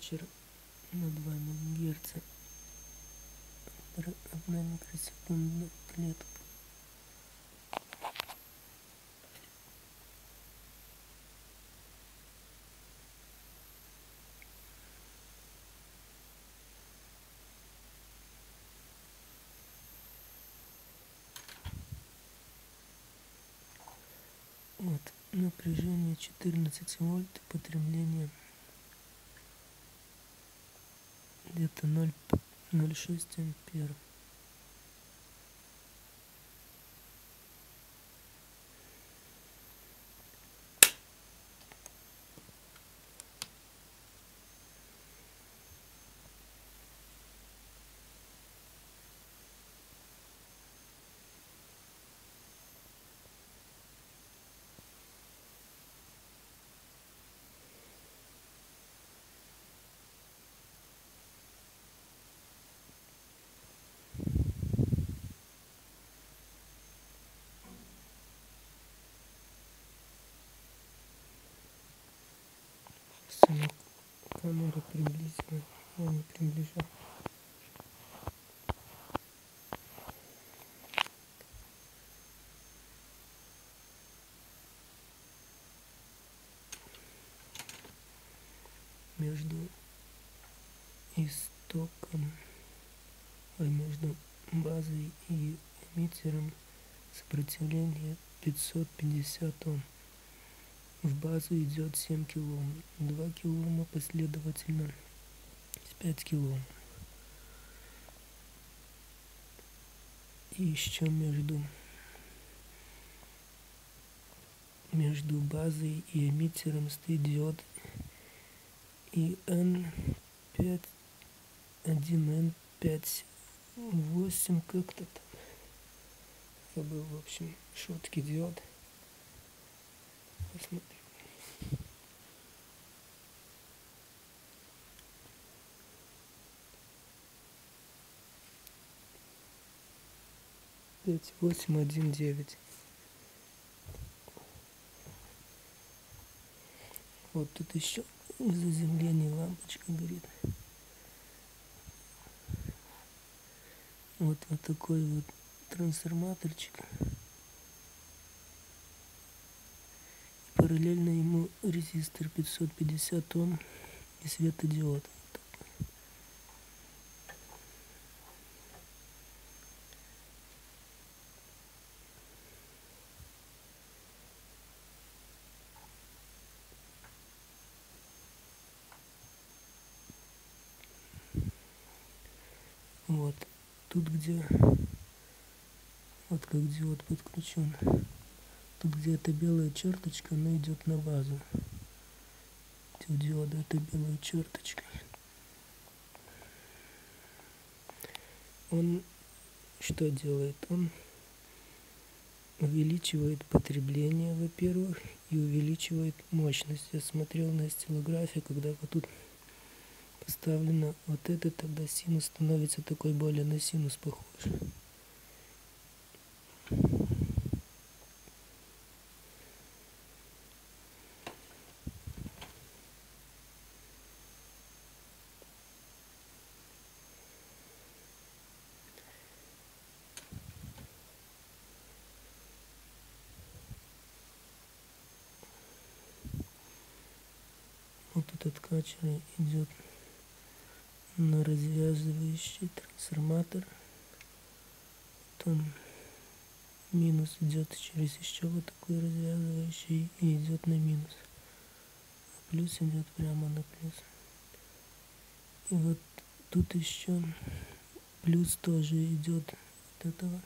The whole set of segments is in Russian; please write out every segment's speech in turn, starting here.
Качер на 2 МГц. Одна микросекундная клетка. Вот, напряжение 14 вольт, потребление где-то 0,06 ампер. Сама камера приблизила, я не приближал. Между истоком, а между базой и эмиттером сопротивление 550 Ом в базу идет 7 килоом, 2 килоома последовательно с 5 килоом. И еще между между базой и эмиттером стоит диод ИН5 1Н5 8 как-то забыл в общем шутки диод посмотрим. Пять восемь один девять. Вот тут еще в заземлении лампочка горит. Вот вот такой вот трансформаторчик. Параллельно ему резистор 550 Ом и светодиод. Вот тут где вот как диод подключен Тут где эта белая черточка, она идет на базу. Диода это белая черточка. Он что делает? Он увеличивает потребление, во-первых, и увеличивает мощность. Я смотрел на стилографии, когда вот тут поставлено вот это, тогда синус становится такой более на синус похож. Этот качель идет на развязывающий трансформатор. Потом минус идет через еще вот такой развязывающий и идет на минус. А плюс идет прямо на плюс. И вот тут еще плюс тоже идет от этого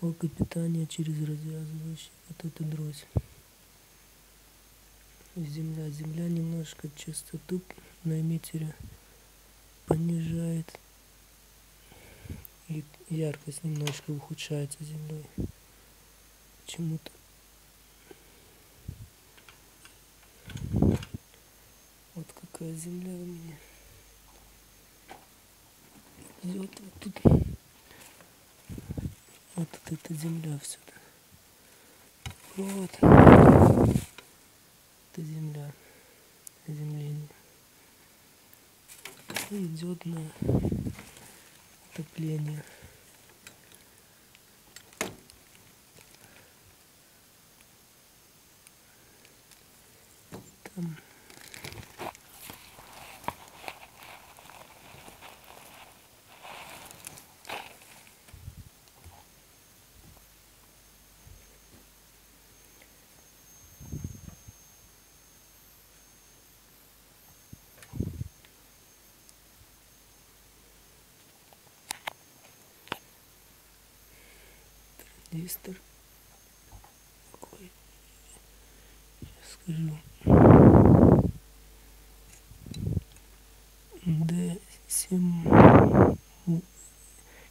блока питания через развязывающий вот эту дрось земля. Земля немножко частоту на эмиттере понижает. И яркость немножко ухудшается землей. Почему-то. Вот какая земля у меня. Идет вот тут. Вот эта земля все. Вот это земля, земление. Идет на отопление. Транзистор какой сейчас скажу. D семь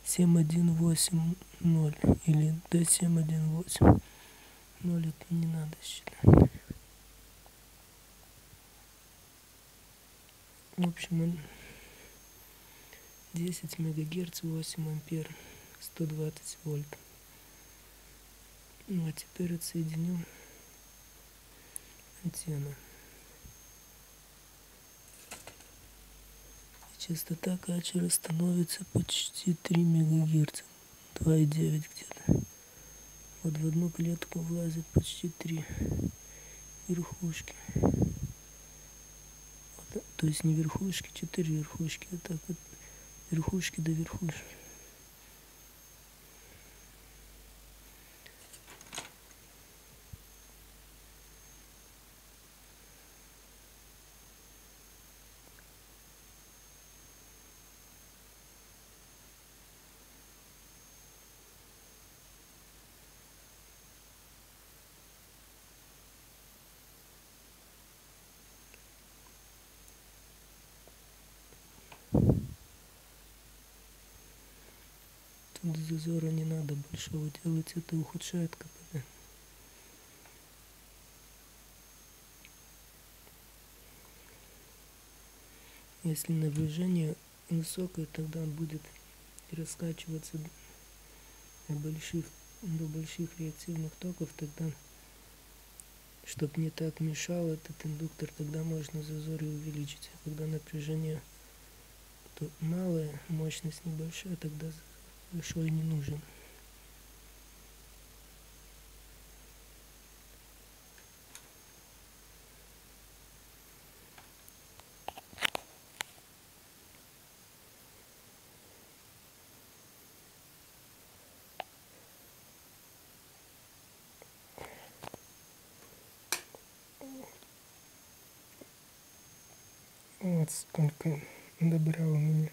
семь один восемь ноль или D семь один восемь ноль это не надо считать. В общем он 10 мегагерц 8 ампер 120 вольт ну а теперь отсоединю антенну. Частота качера становится почти 3 мегагерца. 2,9 где-то. Вот в одну клетку влазит почти 3 верхушки. Вот, то есть не верхушки, 4 верхушки. Вот так вот верхушки до верхушки. Тут зазора не надо большого делать, это ухудшает КПД. Если напряжение высокое, тогда он будет раскачиваться до больших, до больших реактивных токов, тогда, чтобы не так мешал этот индуктор, тогда можно зазоры увеличить. А когда напряжение то малая, мощность небольшая, тогда большой не нужен. Вот сколько добра у меня.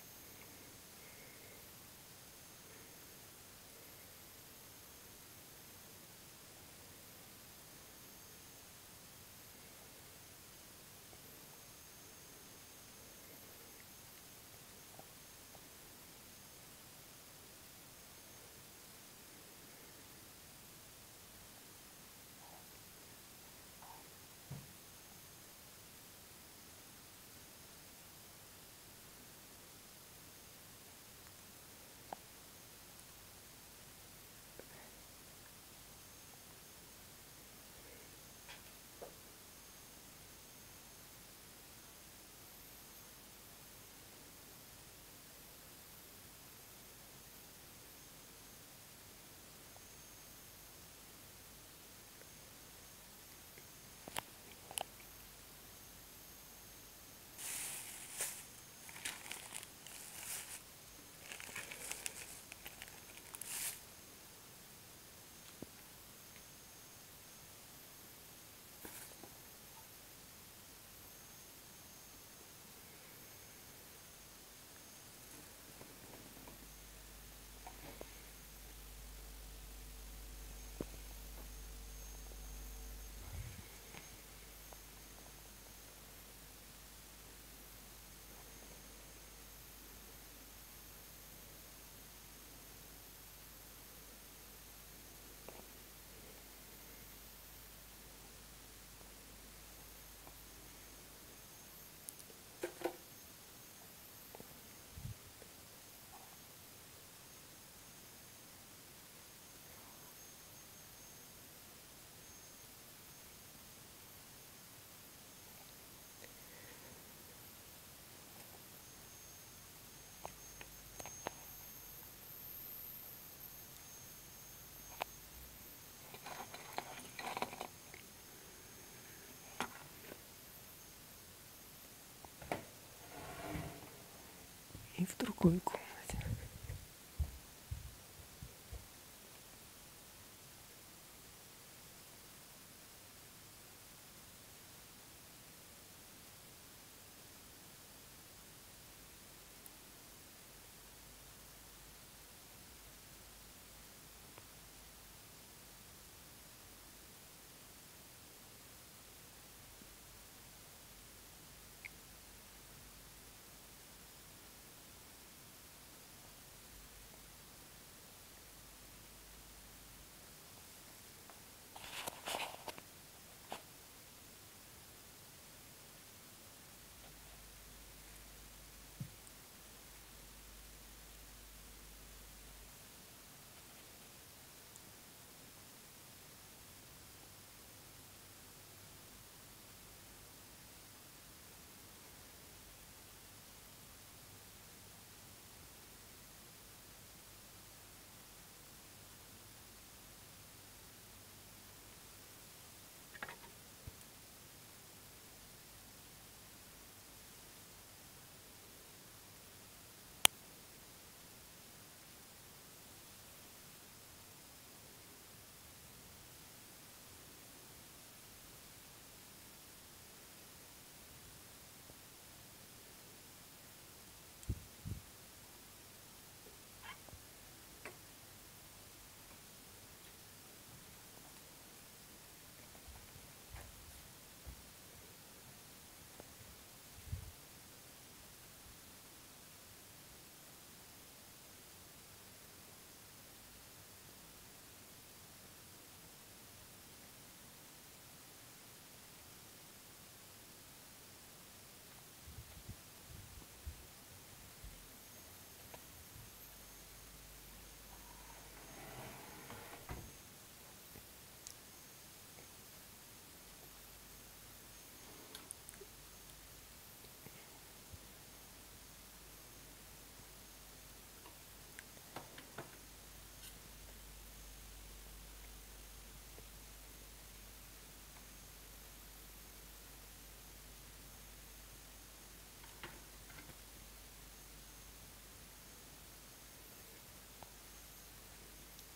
И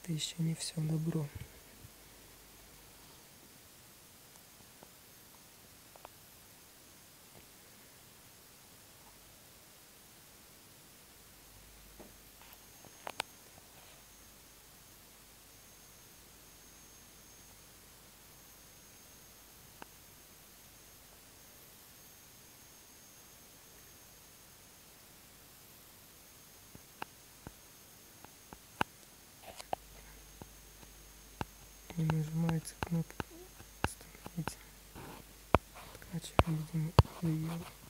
это еще не все добро. не нажимается кнопка остановить. Ткач, видимо, уел.